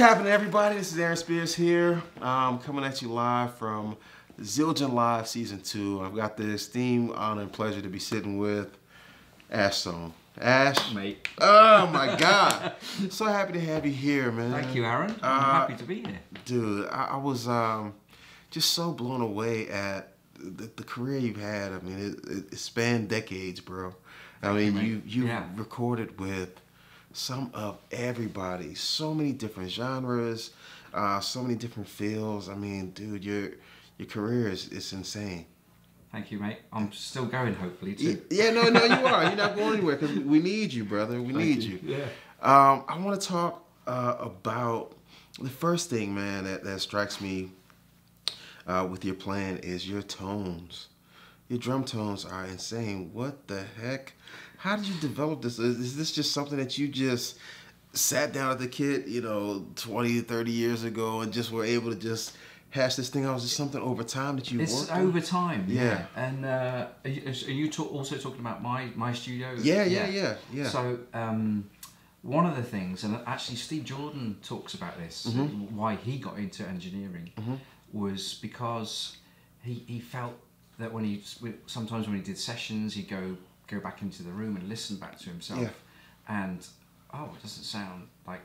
What's happening, everybody? This is Aaron Spears here, um, coming at you live from Zildjian Live Season 2. I've got the esteemed honor and pleasure to be sitting with Ash Soan. Ash? Mate. Oh my God. so happy to have you here, man. Thank you, Aaron. I'm Uh, happy to be here. Dude, I, I was um, just so blown away at the, the career you've had. I mean, it, it, it spanned decades, bro. I mean, you you Yeah. recorded with some of everybody, so many different genres, uh, so many different fields. I mean, dude, your your career is is insane. Thank you, mate. I'm still going, hopefully, too. Yeah, no, no, you are. You're not going anywhere because we need you, brother. We need you. Yeah. Um, I want to talk uh, about the first thing, man, that, that strikes me uh, with your plan is your tones. Your drum tones are insane. What the heck? How did you develop this? Is, is this just something that you just sat down at the kid, you know, 20, 30 years ago and just were able to just hash this thing out? Was this something over time that you It's on? over time. Yeah. Yeah. And uh, are you, are you talk, also talking about my, my studio? Yeah, yeah, yeah, yeah. So, um, one of the things, and actually Steve Jordan talks about this, Mm-hmm. why he got into engineering, was because he, he felt that when he sometimes when he did sessions, he'd go go back into the room and listen back to himself, Yeah. and oh, it doesn't sound like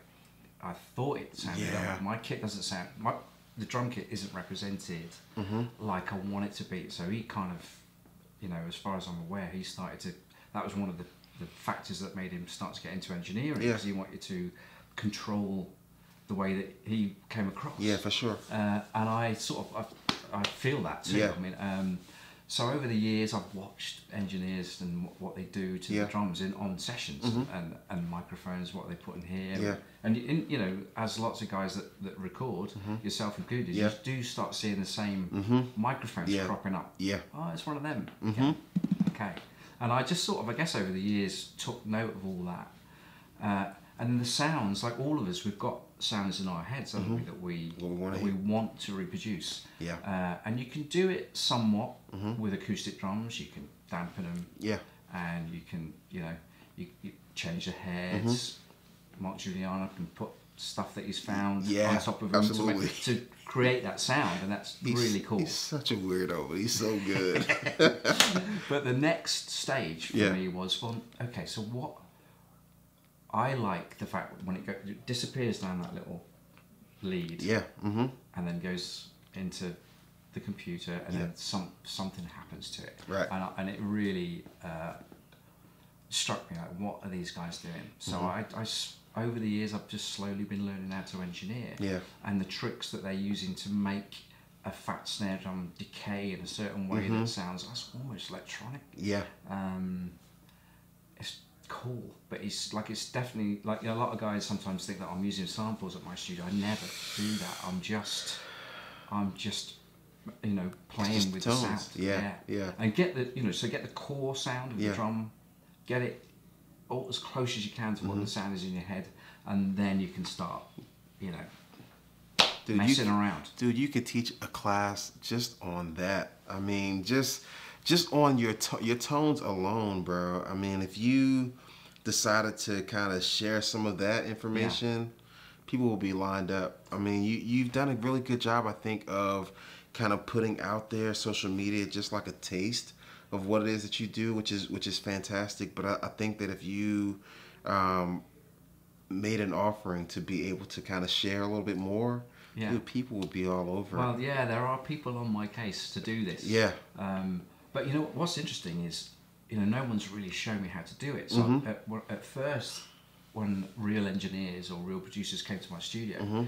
I thought it sounded. Yeah. My kit doesn't sound. My the drum kit isn't represented Mm-hmm. like I want it to be. So he kind of, you know, as far as I'm aware, he started to. That was one of the, the factors that made him start to get into engineering Yeah. because he wanted to control the way that he came across. Yeah, for sure. Uh, and I sort of I, I feel that too. Yeah. I mean, um, so over the years, I've watched engineers and what, what they do to Yeah. Mm-hmm. the drums in on sessions and, and microphones, what they put in here. Yeah. And you know, as lots of guys that, that record, yourself included, Mm-hmm. Yeah. you do start seeing the same microphones Yeah. cropping up. Yeah. Oh, it's one of them. Yeah. Okay. And I just sort of, I guess, over the years, took note of all that. Uh, and then the sounds, like all of us, we've got sounds in our heads, haven't we, mm-hmm. that we we wanna that we want to reproduce. Yeah. Uh, and you can do it somewhat mm-hmm. with acoustic drums. You can dampen them, Yeah. and you can, you know, you, you change the heads. Mark Guiliana can put stuff that he's found Yeah, on top of them to, absolutely. to create that sound, and that's He's- really cool. He's such a weirdo, but he's so good. But the next stage for Yeah. me was, well, okay, so what? I like the fact when it, go, it disappears down that little lead, yeah. Mm-hmm. and then goes into the computer, and Yeah. then some something happens to it, Right. And, I, and it really uh, struck me like, what are these guys doing? So Mm-hmm. I, I over the years, I've just slowly been learning how to engineer, Yeah. and the tricks that they're using to make a fat snare drum decay in a certain way Mm-hmm. that sounds that's almost electronic Yeah. um, it's cool, but it's like it's definitely like you know, a lot of guys sometimes think that I'm using samples at my studio. I never do that. I'm just, I'm just, you know, playing Just with tones. the sound. Yeah, yeah. And get the you know so get the core sound of Yeah. the drum, get it all as close as you can to Mm-hmm. what the sound is in your head, and then you can start, you know, Dude, messing you, around. dude, you could teach a class just on that. I mean, just just on your to- your tones alone, bro. I mean, if you decided to kind of share some of that information, people will be lined up. I mean, you you've done a really good job, I think, of kind of putting out there social media just like a taste of what it is that you do, which is which is fantastic. But I, I think that if you um, made an offering to be able to kind of share a little bit more, Yeah. dude, people would be all over. Well, yeah, there are people on my case to do this. Yeah. Um, but you know what's interesting is, you know, no one's really shown me how to do it. So Mm-hmm. at, at first, when real engineers or real producers came to my studio, Mm-hmm.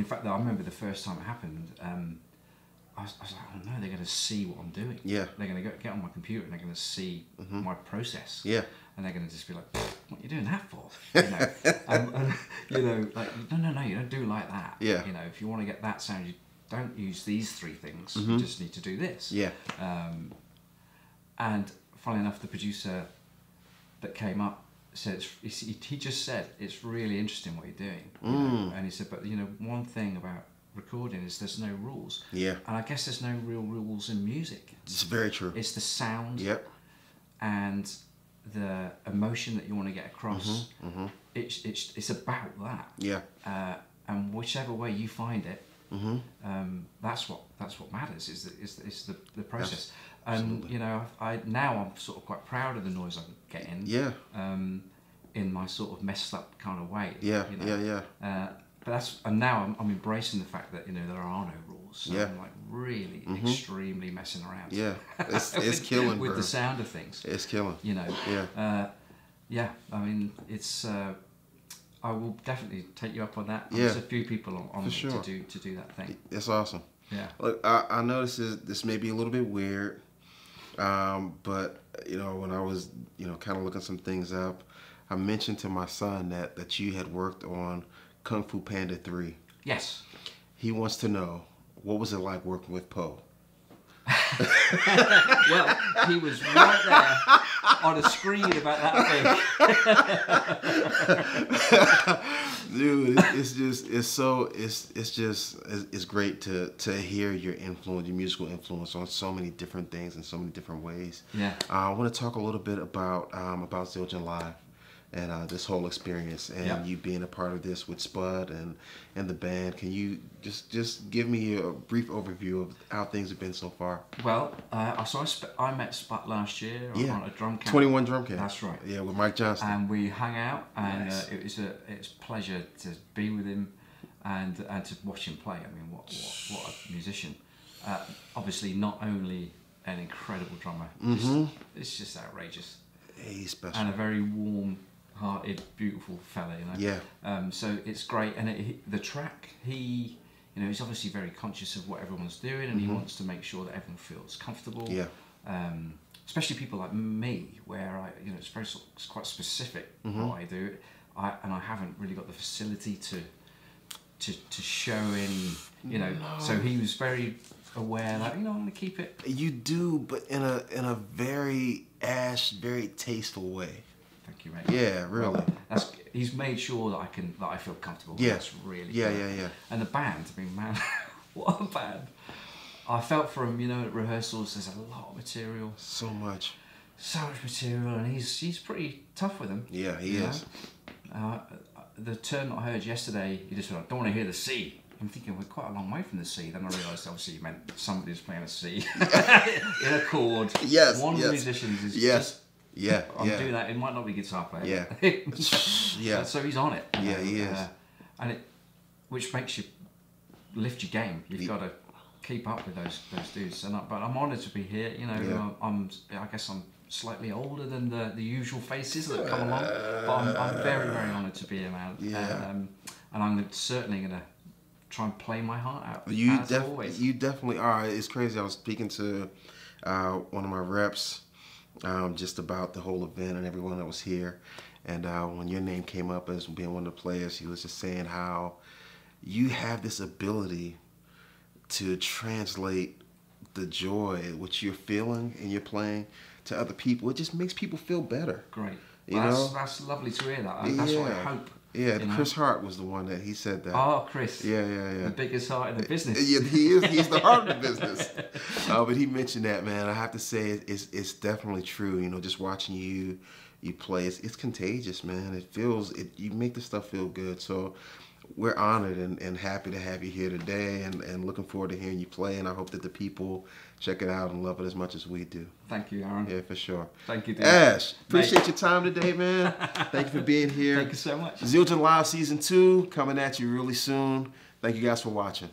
in fact, I remember the first time it happened. Um, I was, I was like, oh no, they're going to see what I'm doing. Yeah. They're going to get on my computer and they're going to see my process. Yeah. And they're going to just be like, what are you doing that for? You know, um, and, you know, like no, no, no, you don't do like that. Yeah. You know, if you want to get that sound, you don't use these three things. You just need to do this. Yeah. Um, and funnily enough, the producer that came up said he just said it's really interesting what you're doing. you know. And he said, but you know, one thing about recording is there's no rules. Yeah. And I guess there's no real rules in music. It's very true. It's the sound Yep. and the emotion that you want to get across. Mm-hmm, It's, it's, it's about that. Yeah. Uh, and whichever way you find it, Mm-hmm. um, that's what that's what matters. Is the is, the- is the, the process. absolutely. And you know, I now I'm sort of quite proud of the noise I'm getting. Yeah. Um, in my sort of messed up kind of way. Yeah. you know. Yeah. Yeah. Uh, but that's and now I'm, I'm embracing the fact that you know there are no rules. So Yeah. I'm like really extremely messing around. Yeah. It's, it's with, killing, with bro. the sound of things. It's killing. You know. Yeah. Uh, yeah. I mean, it's. Uh, I will definitely take you up on that. Yeah. There's a few people on, on sure. to do to do that thing. It's awesome. Yeah. Look, I, I know this is this may be a little bit weird, um, but you know when I was you know kind of looking some things up, I mentioned to my son that that you had worked on Kung Fu Panda three. Yes. He wants to know what was it like working with Po. Well, he was right there on a screen about that thing. Dude, it's, just it's so it's it's just it's, it's great to to hear your influence, your musical influence on so many different things in so many different ways. Yeah. Uh, I want to talk a little bit about um, about Zildjian Live and uh, this whole experience and Yeah. you being a part of this with Sput and and the band. Can you just just give me a brief overview of how things have been so far? Well, uh, I, sp- I met Sput last year on- Yeah. on a drum camp. Twenty one drum camp. That's right. Yeah, with Mike Johnston. and we hung out, and Nice. uh, it was a it's a pleasure to be with him, and and to watch him play. I mean, what what, what a musician! Uh, obviously, not only an incredible drummer, Mm-hmm. it's just outrageous, he's special. and a very warm-hearted, beautiful fella. You know. Yeah. Um, so it's great, and it, the track he. You know, he's obviously very conscious of what everyone's doing, and he wants to make sure that everyone feels comfortable Mm-hmm. Yeah. um, especially people like me, where I, you know, it's very it's quite specific Mm-hmm. what I do, I, and I haven't really got the facility to to to show any, you know. So he was very aware that you know I'm going to keep it. You do, but in a in a very ash, very tasteful way. Yeah, really. Well, that's he's made sure that I can that I feel comfortable. Yeah. That's really Yeah, good. yeah, yeah. And the band, I mean, man, what a band! I felt for him, you know, at rehearsals. There's a lot of material. So much. so much material, and he's he's pretty tough with them. Yeah, he is. Uh, the term I heard yesterday, he just went, "I don't want to hear the sea." I'm thinking we're quite a long way from the sea. Then I realised, obviously, you meant somebody's playing a C in a chord. Yes, one yes. of the musicians is Yes. just. Yeah, I'm yeah. doing that. It might not be guitar player. Yeah. Yeah. So he's on it. Yeah, know, he is. uh, and it, which makes you lift your game. You've got to keep up with those those dudes. And I, but I'm honoured to be here. You know, Yeah. I'm, I'm I guess I'm slightly older than the, the usual faces that come along, but I'm, I'm very very honoured to be here, man. Yeah. Um, and I'm certainly gonna try and play my heart out. You as def- always. you definitely are. It's crazy. I was speaking to uh, one of my reps um, just about the whole event and everyone that was here. And uh, when your name came up as being one of the players, he was just saying how you have this ability to translate the joy which you're feeling and you're playing to other people. It just makes people feel better. Great. You that's, know? that's lovely to hear that. That's what I hope. Yeah, you know? Chris Hart was the one that he said that. Oh, Chris. yeah, yeah, yeah. The biggest heart in the business. Yeah, he is. He's the heart of the business. Uh, but he mentioned that, man. I have to say, it's it's definitely true. You know, just watching you you play, it's, it's contagious, man. It feels it. You make the stuff feel good. So we're honored and, and happy to have you here today, and, and looking forward to hearing you play. And I hope that the people check it out and love it as much as we do. Thank you, Aaron. Yeah, for sure. Thank you. Ash, appreciate Mate. your time today, man. Thank you for being here. Thank you so much. Zildjian Live Season 2 coming at you really soon. Thank you guys for watching.